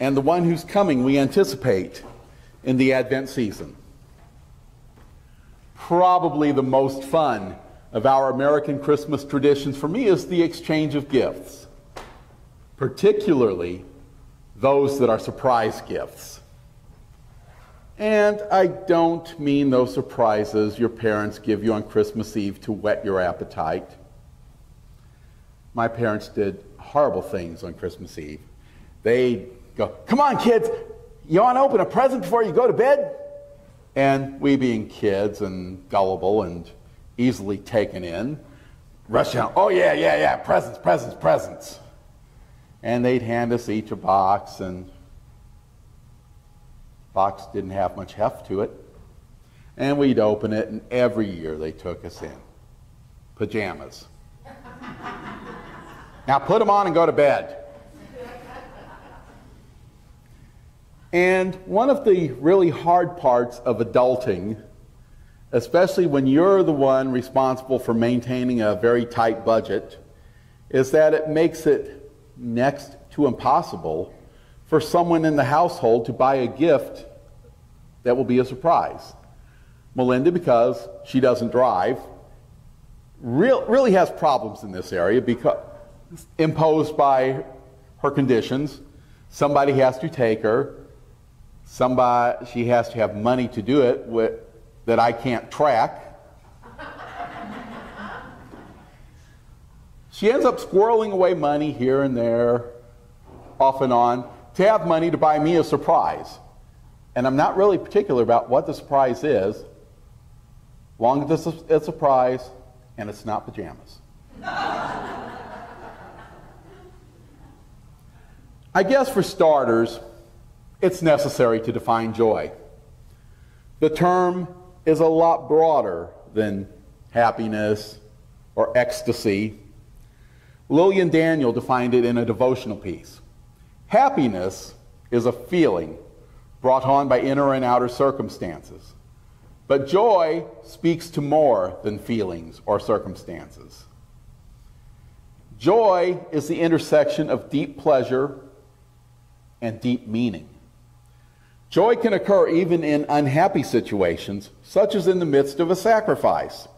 and the one who's coming we anticipate in the Advent season. Probably the most fun of our American Christmas traditions for me is the exchange of gifts, particularly those that are surprise gifts. And I don't mean those surprises your parents give you on Christmas Eve to whet your appetite. My parents did horrible things on Christmas Eve. They'd go, Come on, kids, you want to open a present before you go to bed? And we, being kids and gullible and easily taken in, rush out, Oh, yeah, yeah, yeah, presents, presents, presents. And they'd hand us each a box, and box didn't have much heft to it. And we'd open it, and every year they took us in pajamas. now put them on and go to bed. And one of the really hard parts of adulting, especially when you're the one responsible for maintaining a very tight budget, is that it makes it next to impossible for someone in the household to buy a gift that will be a surprise. Melinda, because she doesn't drive, real, really has problems in this area because imposed by her conditions. Somebody has to take her. Somebody, she has to have money to do it with, that I can't track. she ends up squirreling away money here and there, off and on, to have money to buy me a surprise. And I'm not really particular about what the surprise is, long as it's a surprise and it's not pajamas. I guess for starters, it's necessary to define joy. The term is a lot broader than happiness or ecstasy. Lillian Daniel defined it in a devotional piece. Happiness is a feeling brought on by inner and outer circumstances. But joy speaks to more than feelings or circumstances. Joy is the intersection of deep pleasure and deep meaning. Joy can occur even in unhappy situations, such as in the midst of a sacrifice.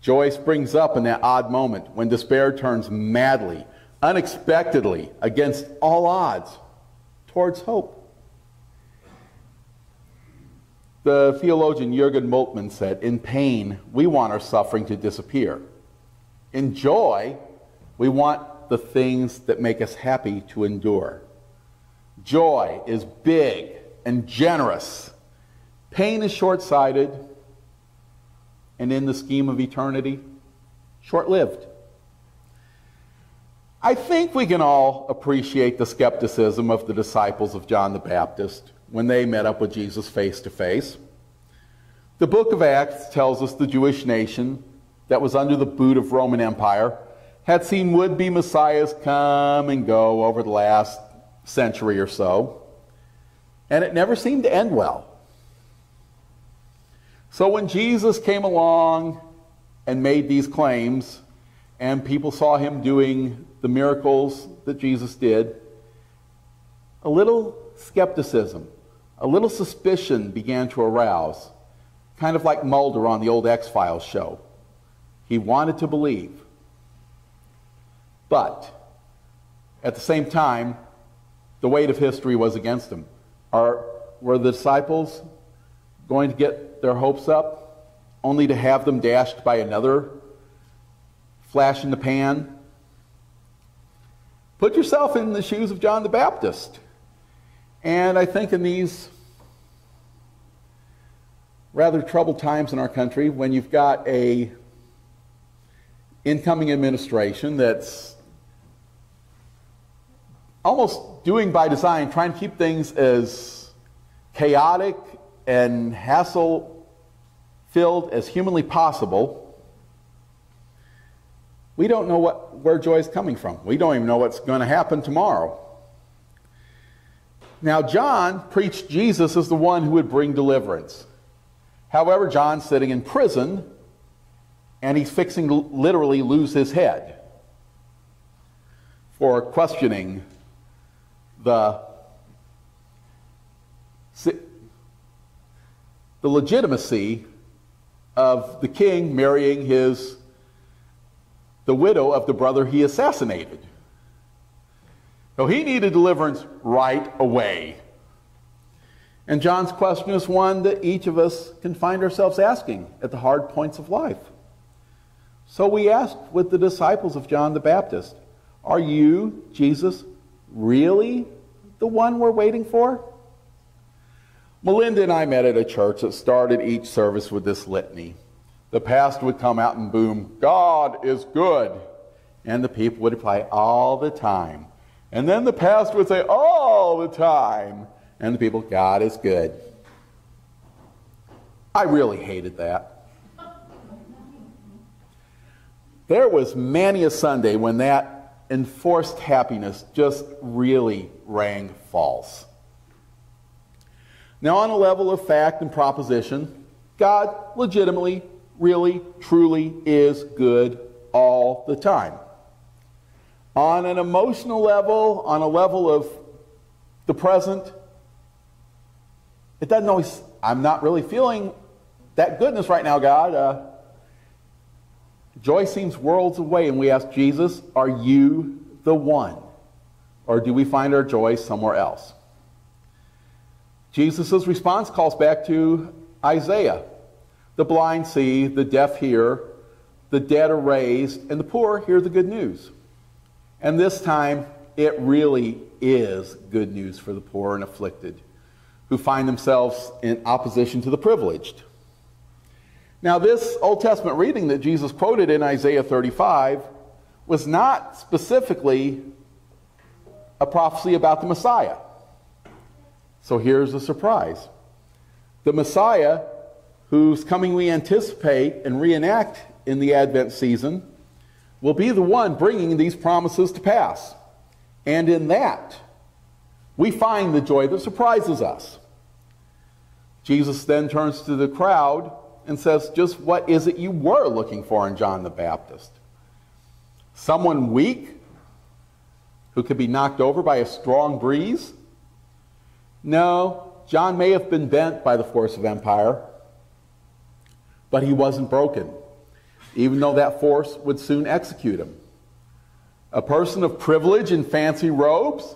Joy springs up in that odd moment when despair turns madly, unexpectedly, against all odds, towards hope. The theologian Jurgen Moltmann said, In pain, we want our suffering to disappear. In joy, we want the things that make us happy to endure. Joy is big and generous. Pain is short sighted, and in the scheme of eternity, short lived. I think we can all appreciate the skepticism of the disciples of John the Baptist when they met up with Jesus face to face. The book of Acts tells us the Jewish nation that was under the boot of Roman Empire had seen would be messiahs come and go over the last century or so and it never seemed to end well. So when Jesus came along and made these claims, and people saw him doing the miracles that Jesus did, a little skepticism, a little suspicion began to arouse, kind of like Mulder on the old X Files show. He wanted to believe. But at the same time, the weight of history was against him. Are, were the disciples going to get their hopes up only to have them dashed by another flash in the pan? Put yourself in the shoes of John the Baptist. And I think in these rather troubled times in our country, when you've got a incoming administration that's almost doing by design, trying to keep things as chaotic and hassle filled as humanly possible. We don't know what, where joy is coming from. We don't even know what's going to happen tomorrow. Now, John preached Jesus as the one who would bring deliverance. However, John's sitting in prison and he's fixing to literally lose his head for questioning the, the legitimacy of the king marrying his the widow of the brother he assassinated. So he needed deliverance right away. And John's question is one that each of us can find ourselves asking at the hard points of life. So we asked with the disciples of John the Baptist Are you, Jesus, really the one we're waiting for? Melinda and I met at a church that started each service with this litany. The pastor would come out and boom, God is good. And the people would reply, All the time. And then the pastor would say, All the time. And the people, God is good. I really hated that. There was many a Sunday when that enforced happiness just really rang false. Now, on a level of fact and proposition, God legitimately, really, truly is good all the time. On an emotional level, on a level of the present, it doesn't always, I'm not really feeling that goodness right now, God. Uh, joy seems worlds away, and we ask Jesus, Are you the one? Or do we find our joy somewhere else? Jesus' response calls back to Isaiah. The blind see, the deaf hear, the dead are raised, and the poor hear the good news. And this time, it really is good news for the poor and afflicted who find themselves in opposition to the privileged. Now, this Old Testament reading that Jesus quoted in Isaiah 35 was not specifically a prophecy about the Messiah. So here's the surprise the Messiah, whose coming we anticipate and reenact in the Advent season, will be the one bringing these promises to pass. And in that, we find the joy that surprises us. Jesus then turns to the crowd and says, Just what is it you were looking for in John the Baptist? Someone weak who could be knocked over by a strong breeze? No, John may have been bent by the force of empire, but he wasn't broken, even though that force would soon execute him. A person of privilege in fancy robes?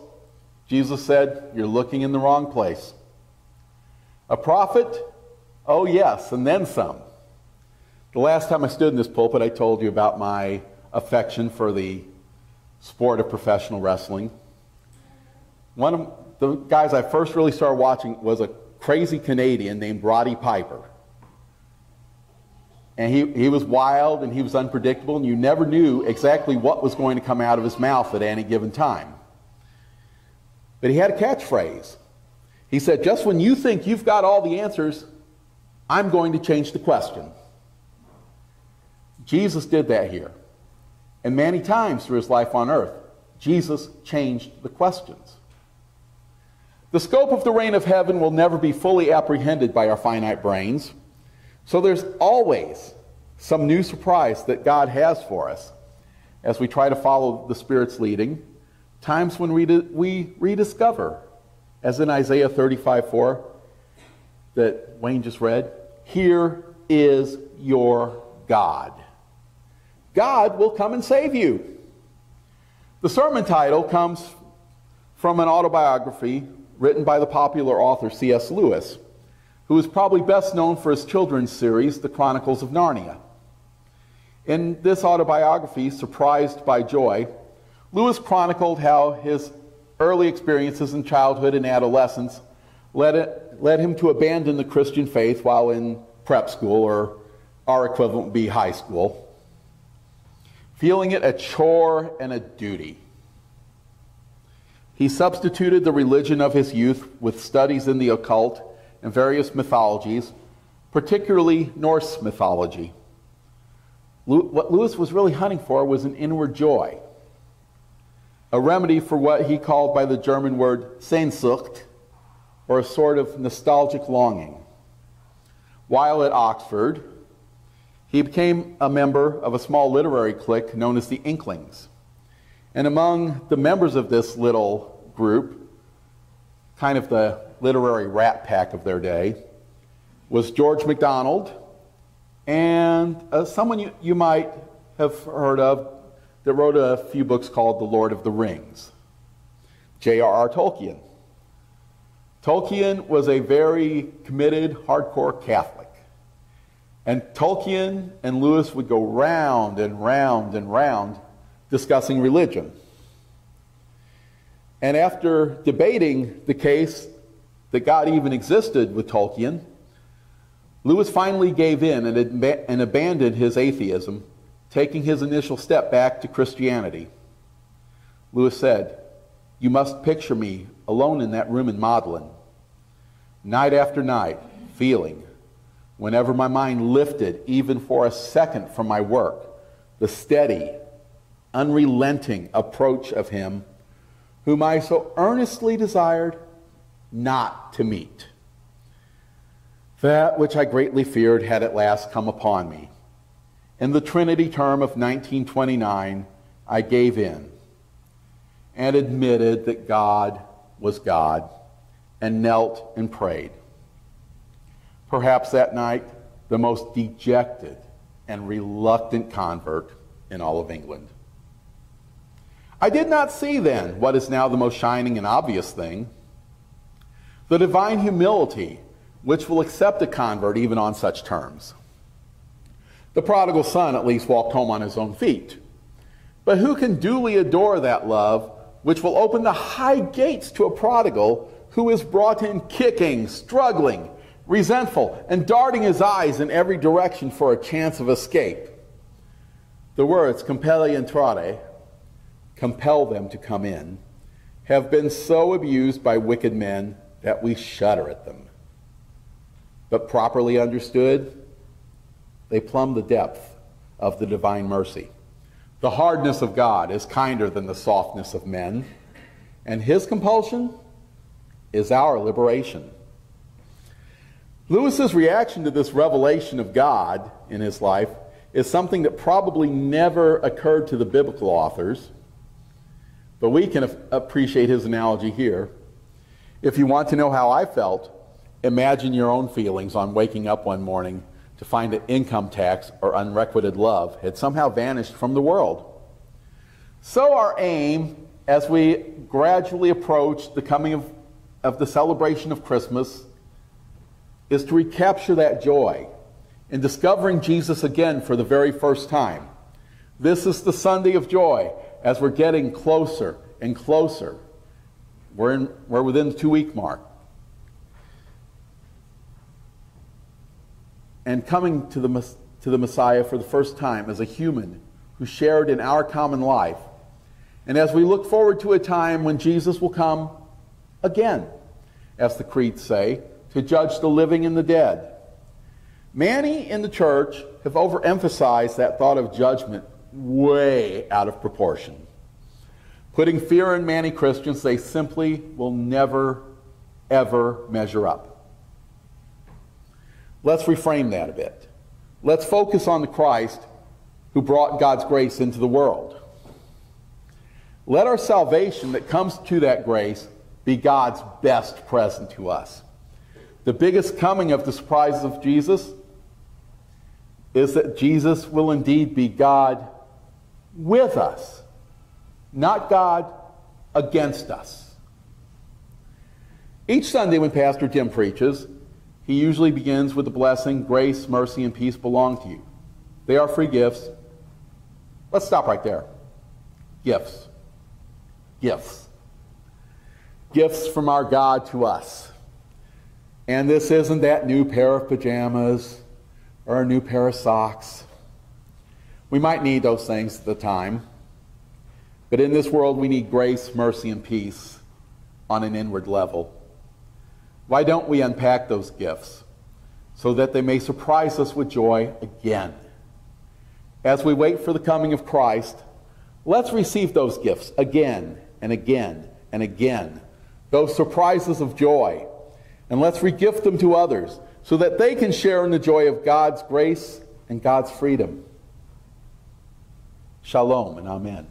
Jesus said, You're looking in the wrong place. A prophet? Oh, yes, and then some. The last time I stood in this pulpit, I told you about my affection for the sport of professional wrestling. One of the guys I first really started watching was a crazy Canadian named Roddy Piper. And he, he was wild and he was unpredictable, and you never knew exactly what was going to come out of his mouth at any given time. But he had a catchphrase. He said, Just when you think you've got all the answers, I'm going to change the question. Jesus did that here. And many times through his life on earth, Jesus changed the questions. The scope of the reign of heaven will never be fully apprehended by our finite brains. So there's always some new surprise that God has for us as we try to follow the Spirit's leading, times when we, we rediscover as in Isaiah 35 4 that Wayne just read, here is your God. God will come and save you. The sermon title comes from an autobiography written by the popular author C.S. Lewis, who is probably best known for his children's series, The Chronicles of Narnia. In this autobiography, Surprised by Joy, Lewis chronicled how his early experiences in childhood and adolescence led, it, led him to abandon the Christian faith while in prep school, or our equivalent would be high school, feeling it a chore and a duty. He substituted the religion of his youth with studies in the occult and various mythologies, particularly Norse mythology. What Lewis was really hunting for was an inward joy a remedy for what he called by the German word Sehnsucht, or a sort of nostalgic longing. While at Oxford, he became a member of a small literary clique known as the Inklings. And among the members of this little group kind of the literary rat pack of their day, was George MacDonald and uh, someone you, you might have heard of that wrote a few books called The Lord of the Rings, J.R.R. Tolkien. Tolkien was a very committed, hardcore Catholic. And Tolkien and Lewis would go round and round and round discussing religion. And after debating the case that God even existed with Tolkien, Lewis finally gave in and, and abandoned his atheism, taking his initial step back to Christianity. Lewis said, You must picture me alone in that room in Magdalen, night after night, feeling, whenever my mind lifted even for a second from my work, the steady, unrelenting approach of him whom I so earnestly desired not to meet. That which I greatly feared had at last come upon me. In the Trinity term of 1929, I gave in and admitted that God was God and knelt and prayed. Perhaps that night, the most dejected and reluctant convert in all of England. I did not see then what is now the most shining and obvious thing the divine humility which will accept a convert even on such terms. The prodigal son at least walked home on his own feet. But who can duly adore that love which will open the high gates to a prodigal who is brought in kicking, struggling, resentful, and darting his eyes in every direction for a chance of escape? The words compelli entrare, compel them to come in, have been so abused by wicked men that we shudder at them but properly understood, they plumb the depth of the divine mercy. The hardness of God is kinder than the softness of men, and his compulsion is our liberation. Lewis's reaction to this revelation of God in his life is something that probably never occurred to the biblical authors, but we can appreciate his analogy here. If you want to know how I felt Imagine your own feelings on waking up one morning to find that income tax or unrequited love had somehow vanished from the world. So, our aim as we gradually approach the coming of, of the celebration of Christmas is to recapture that joy in discovering Jesus again for the very first time. This is the Sunday of joy as we're getting closer and closer. We're, in, we're within the two week mark. and coming to the, to the Messiah for the first time as a human who shared in our common life. And as we look forward to a time when Jesus will come again, as the creeds say, to judge the living and the dead. Many in the church have overemphasized that thought of judgment way out of proportion. Putting fear in many Christians, they simply will never, ever measure up. Let's reframe that a bit. Let's focus on the Christ who brought God's grace into the world. Let our salvation that comes to that grace be God's best present to us. The biggest coming of the surprises of Jesus is that Jesus will indeed be God with us, not God against us. Each Sunday when Pastor Jim preaches, he usually begins with the blessing grace, mercy, and peace belong to you. They are free gifts. Let's stop right there. Gifts. Gifts. Gifts from our God to us. And this isn't that new pair of pajamas or a new pair of socks. We might need those things at the time. But in this world, we need grace, mercy, and peace on an inward level. Why don't we unpack those gifts so that they may surprise us with joy again? As we wait for the coming of Christ, let's receive those gifts again and again and again, those surprises of joy, and let's regift them to others so that they can share in the joy of God's grace and God's freedom. Shalom and Amen.